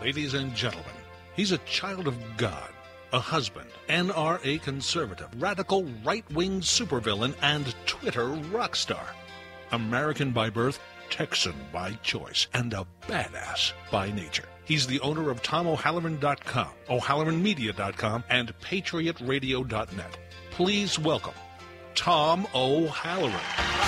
Ladies and gentlemen, he's a child of God, a husband, NRA conservative, radical right wing supervillain, and Twitter rock star. American by birth, Texan by choice, and a badass by nature. He's the owner of TomO'Halloran.com, O'Halloranmedia.com, and PatriotRadio.net. Please welcome Tom O'Halloran.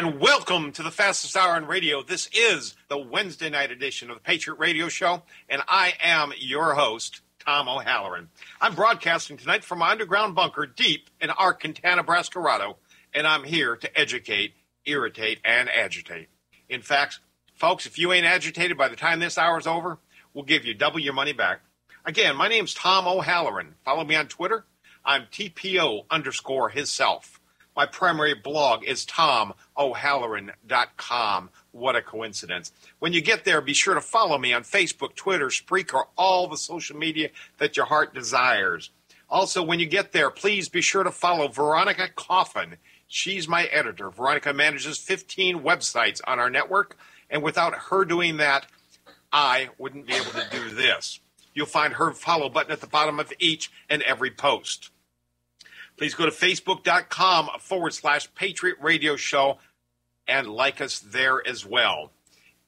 And welcome to the fastest hour on radio. This is the Wednesday night edition of the Patriot Radio Show, and I am your host, Tom O'Halloran. I'm broadcasting tonight from my underground bunker deep in Arkansas, Nebraska, and I'm here to educate, irritate, and agitate. In fact, folks, if you ain't agitated by the time this hour's over, we'll give you double your money back. Again, my name's Tom O'Halloran. Follow me on Twitter. I'm TPO underscore himself. My primary blog is TomO'Halloran.com. What a coincidence. When you get there, be sure to follow me on Facebook, Twitter, Spreaker, all the social media that your heart desires. Also, when you get there, please be sure to follow Veronica Coffin She's my editor. Veronica manages 15 websites on our network, and without her doing that, I wouldn't be able to do this. You'll find her follow button at the bottom of each and every post. Please go to facebook.com forward slash Patriot Radio Show and like us there as well.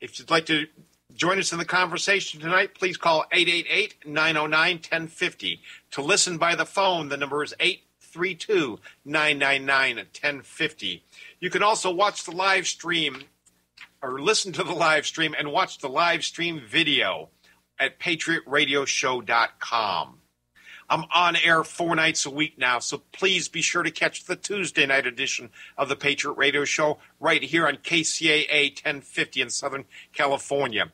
If you'd like to join us in the conversation tonight, please call 888 909 1050. To listen by the phone, the number is 8 832 999 1050. You can also watch the live stream or listen to the live stream and watch the live stream video at patriotradioshow.com. I'm on air four nights a week now, so please be sure to catch the Tuesday night edition of the Patriot Radio Show right here on KCAA 1050 in Southern California.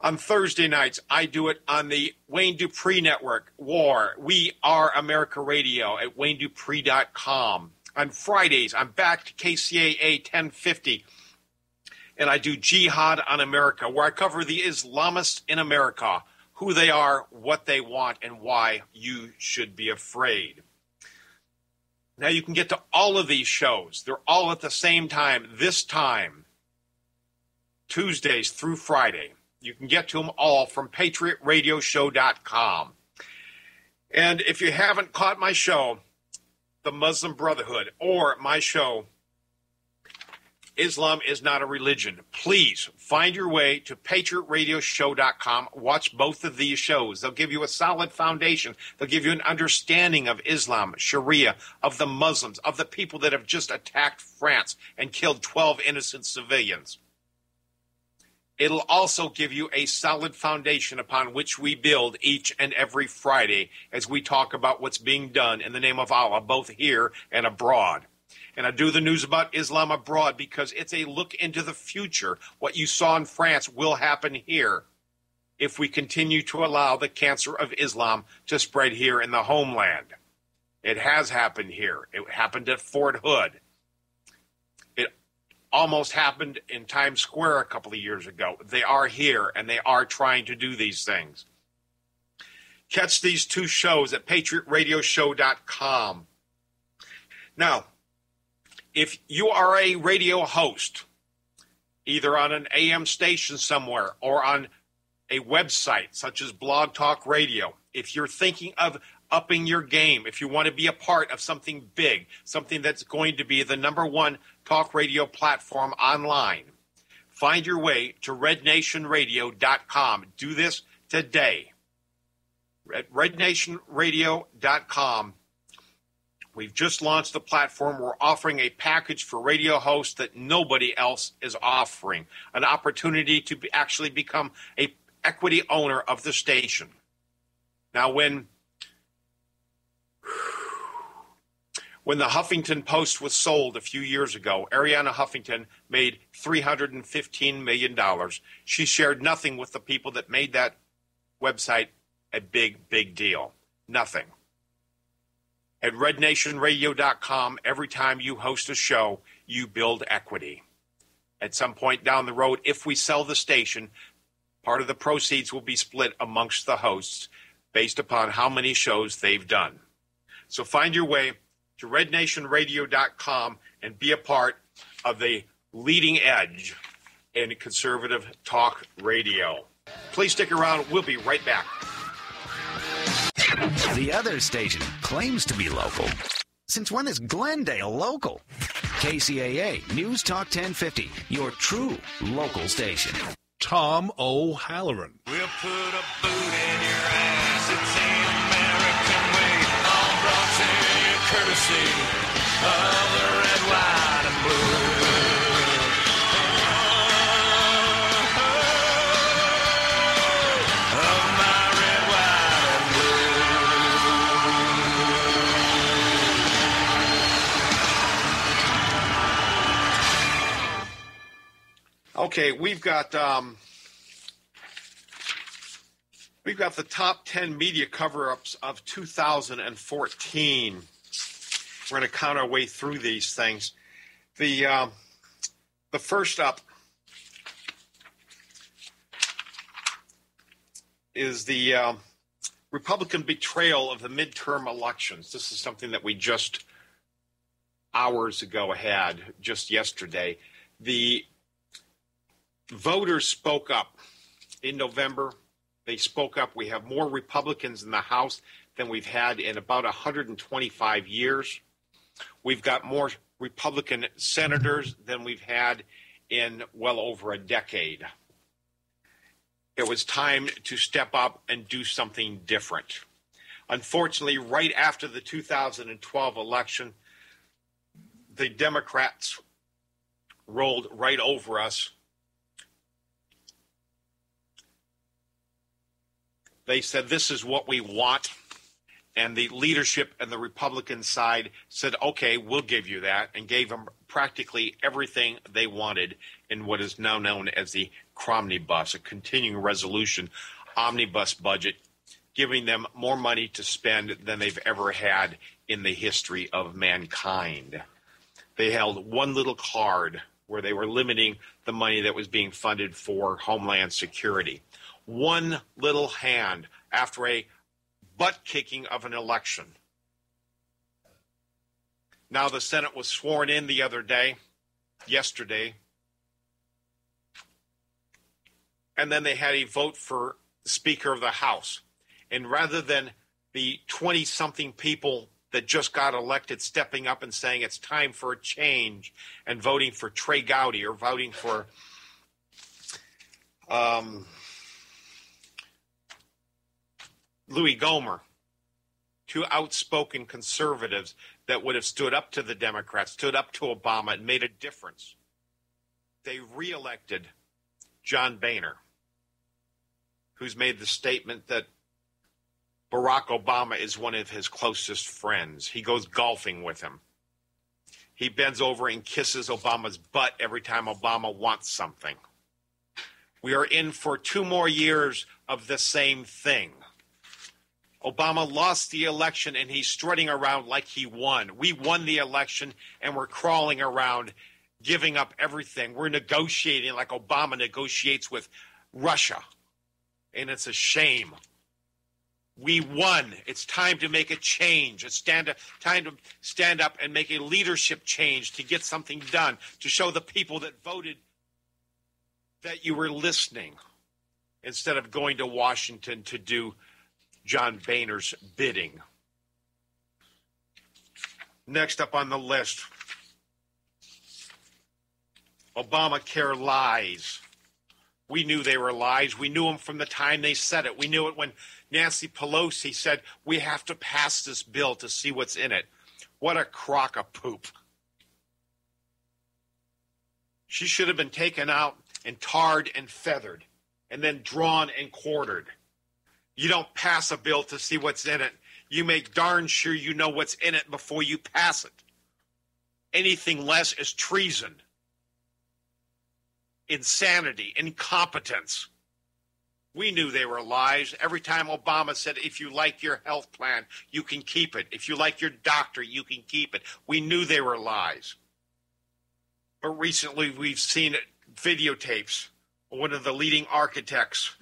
On Thursday nights, I do it on the Wayne Dupree Network, WAR, We Are America Radio at WayneDupree.com. On Fridays, I'm back to KCAA 1050, and I do Jihad on America, where I cover the Islamists in America, who they are, what they want, and why you should be afraid. Now, you can get to all of these shows. They're all at the same time, this time, Tuesdays through Friday. You can get to them all from patriotradioshow.com. And if you haven't caught my show, The Muslim Brotherhood, or my show, Islam is not a religion. Please find your way to patriotradioshow.com. Watch both of these shows. They'll give you a solid foundation. They'll give you an understanding of Islam, Sharia, of the Muslims, of the people that have just attacked France and killed 12 innocent civilians. It'll also give you a solid foundation upon which we build each and every Friday as we talk about what's being done in the name of Allah, both here and abroad. And I do the news about Islam abroad because it's a look into the future. What you saw in France will happen here if we continue to allow the cancer of Islam to spread here in the homeland. It has happened here. It happened at Fort Hood It almost happened in Times Square a couple of years ago. They are here and they are trying to do these things. Catch these two shows at patriotradioshow.com. Now, if you are a radio host, either on an AM station somewhere or on a website such as Blog Talk Radio, if you're thinking of upping your game, if you want to be a part of something big, something that's going to be the number one talk radio platform online, find your way to rednationradio.com. Do this today. At rednationradio.com, we've just launched the platform. We're offering a package for radio hosts that nobody else is offering, an opportunity to be, actually become a equity owner of the station. Now, when When the Huffington Post was sold a few years ago, Arianna Huffington made $315 million. She shared nothing with the people that made that website a big, big deal. Nothing. At rednationradio.com, every time you host a show, you build equity. At some point down the road, if we sell the station, part of the proceeds will be split amongst the hosts based upon how many shows they've done. So find your way to rednationradio.com and be a part of the leading edge in conservative talk radio. Please stick around. We'll be right back. The other station claims to be local. Since when is Glendale local? KCAA News Talk 1050, your true local station. Tom O'Halloran. We'll put a boot in your ass. It's the American way. All brought to you courtesy of the Okay, we've got um, we've got the top ten media cover-ups of 2014. We're going to count our way through these things. The um, the first up is the um, Republican betrayal of the midterm elections. This is something that we just hours ago had, just yesterday. The voters spoke up in November. They spoke up. We have more Republicans in the House than we've had in about 125 years. We've got more Republican senators than we've had in well over a decade. It was time to step up and do something different. Unfortunately, right after the 2012 election, the Democrats rolled right over us They said, This is what we want. And the leadership and the Republican side said, Okay, we'll give you that, and gave them practically everything they wanted in what is now known as the Cromnibus, a continuing resolution omnibus budget, giving them more money to spend than they've ever had in the history of mankind. They held one little card where they were limiting the money that was being funded for Homeland Security one little hand after a butt kicking of an election. Now, the Senate was sworn in the other day, yesterday, and then they had a vote for the Speaker of the House. And rather than the 20 something people that just got elected stepping up and saying it's time for a change and voting for Trey Gowdy or voting for um, Louie Gohmert, two outspoken conservatives that would have stood up to the Democrats, stood up to Obama, and made a difference. They reelected John Boehner, who's made the statement that Barack Obama is one of his closest friends. He goes golfing with him. He bends over and kisses Obama's butt every time Obama wants something. We are in for two more years of the same thing. Obama lost the election and he's strutting around like he won. We won the election and we're crawling around giving up everything. We're negotiating like Obama negotiates with Russia. And it's a shame. We won. It's time to make a change. It's stand up, time to stand up and make a leadership change to get something done, to show the people that voted that you were listening instead of going to Washington to do John Boehner's bidding. Next up on the list Obamacare lies. We knew they were lies. We knew them from the time they said it. We knew it when Nancy Pelosi said, We have to pass this bill to see what's in it. What a crock of poop. She should have been taken out and tarred and feathered and then drawn and quartered. You don't pass a bill to see what's in it. you make darn sure you know what's in it before you pass it. Anything less is treason, insanity, incompetence. We knew they were lies. Every time Obama said, if you like your health plan, you can keep it. If you like your doctor, you can keep it. We knew they were lies. But recently we've seen videotapes of one of the leading architects,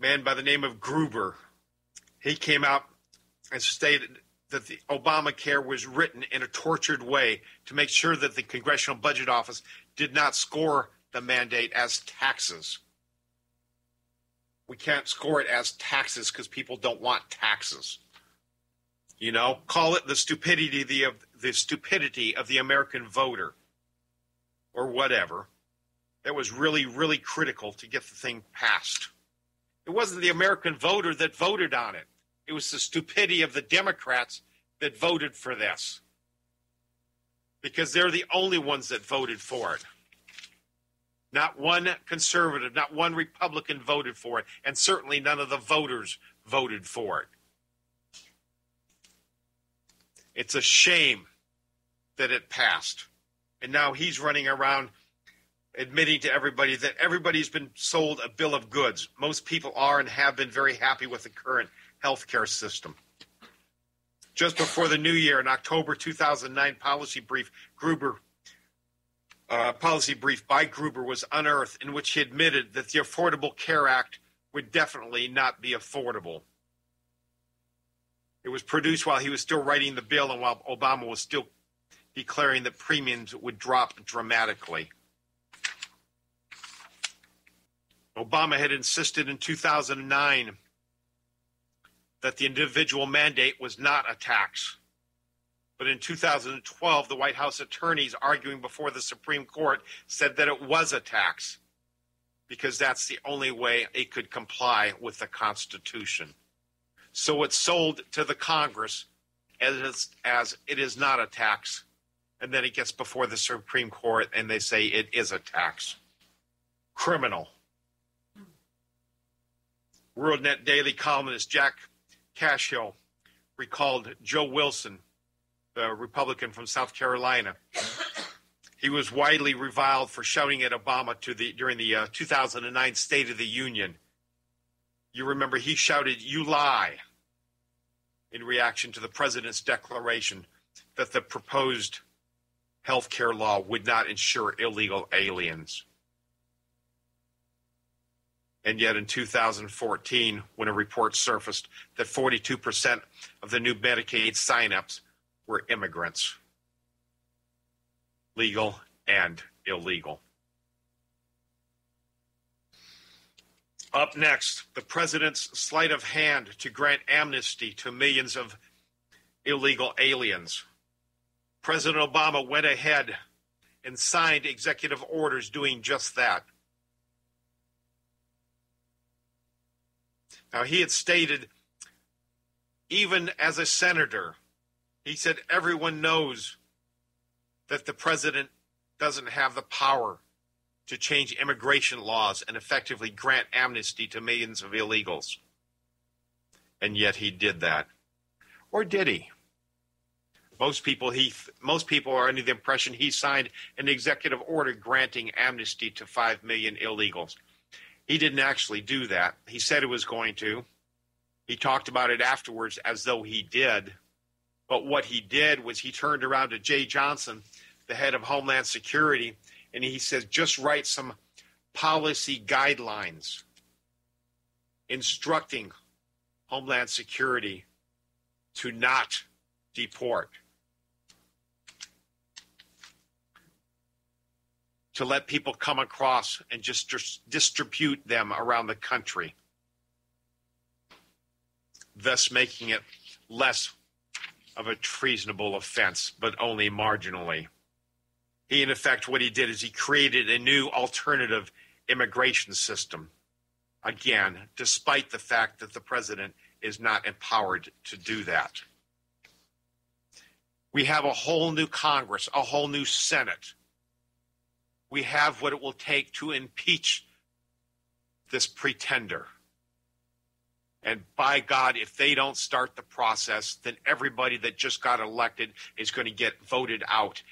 man by the name of Gruber. He came out and stated that the Obamacare was written in a tortured way to make sure that the Congressional Budget Office did not score the mandate as taxes we can't score it as taxes because people don't want taxes. You know, call it the stupidity the of the stupidity of the American voter, or whatever. That was really, really critical to get the thing passed. It wasn't the American voter that voted on it. It was the stupidity of the Democrats that voted for this. Because they're the only ones that voted for it. Not one conservative, not one Republican voted for it, and certainly none of the voters voted for it. It's a shame that it passed. And now he's running around admitting to everybody that everybody's been sold a bill of goods. Most people are and have been very happy with the current healthcare system. Just before the new year, in October 2009 policy brief, Gruber uh, policy brief by Gruber was unearthed in which he admitted that the Affordable Care Act would definitely not be affordable. It was produced while he was still writing the bill and while Obama was still declaring that premiums would drop dramatically. Obama had insisted in 2009 that the individual mandate was not a tax. But in 2012, the White House attorneys arguing before the Supreme Court said that it was a tax because that's the only way it could comply with the Constitution. So it's sold to the Congress as, as it is not a tax. And then it gets before the Supreme Court and they say it is a tax. Criminal. WorldNet Daily columnist Jack Cashill recalled Joe Wilson the Republican from South Carolina. He was widely reviled for shouting at Obama to the, during the uh, 2009 State of the Union. You remember he shouted, You lie, in reaction to the president's declaration that the proposed health care law would not insure illegal aliens. And yet in 2014, when a report surfaced that 42% of the new Medicaid signups were immigrants, legal and illegal. Up next, the president's sleight of hand to grant amnesty to millions of illegal aliens. President Obama went ahead and signed executive orders doing just that. Now, he had stated, even as a senator, he said everyone knows that the president doesn't have the power to change immigration laws and effectively grant amnesty to millions of illegals. And yet he did that. Or did he? Most people he most people are under the impression he signed an executive order granting amnesty to 5 million illegals. He didn't actually do that. He said he was going to. He talked about it afterwards as though he did. But what he did was he turned around to Jeh Johnson, the head of Homeland Security, and he said, just write some policy guidelines instructing Homeland Security to not deport, to let people come across and just dis- distribute them around the country, thus making it less of a treasonable offense, but only marginally. He, in effect, what he did is he created a new alternative immigration system. Again, despite the fact that the president is not empowered to do that. We have a whole new Congress, a whole new Senate. We have what it will take to impeach this pretender. And by God, if they don't start the process, then everybody that just got elected is going to get voted out.